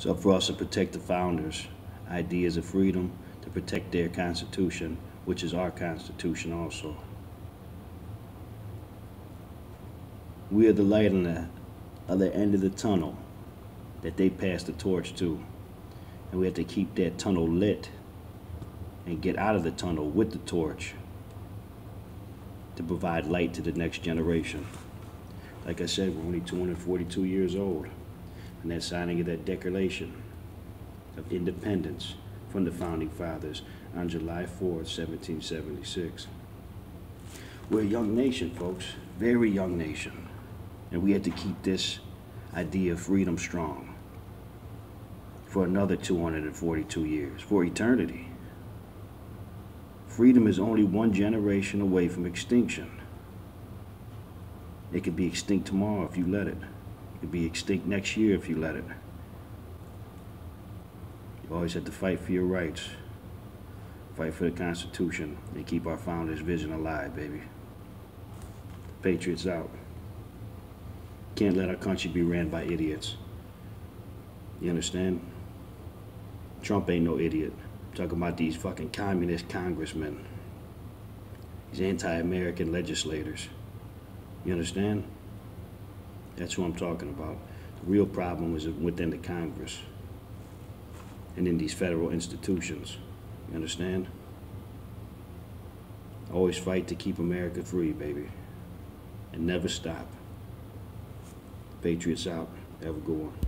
It's up for us to protect the founders' ideas of freedom, to protect their Constitution, which is our Constitution also. We are the light on the other end of the tunnel that they passed the torch to. And we have to keep that tunnel lit and get out of the tunnel with the torch to provide light to the next generation. Like I said, we're only 242 years old, and that signing of that Declaration of Independence from the Founding Fathers on July 4th, 1776. We're a young nation, folks, very young nation, and we had to keep this idea of freedom strong for another 242 years, for eternity. Freedom is only one generation away from extinction. It could be extinct tomorrow if you let it. It could be extinct next year if you let it. You always have to fight for your rights. Fight for the Constitution and keep our founders' vision alive, baby. Patriots out. Can't let our country be ran by idiots. You understand? Trump ain't no idiot. I'm talking about these fucking communist congressmen. These anti-American legislators. You understand? That's who I'm talking about. The real problem is within the Congress and in these federal institutions. You understand? Always fight to keep America free, baby. And never stop. Patriots out. Have a good one.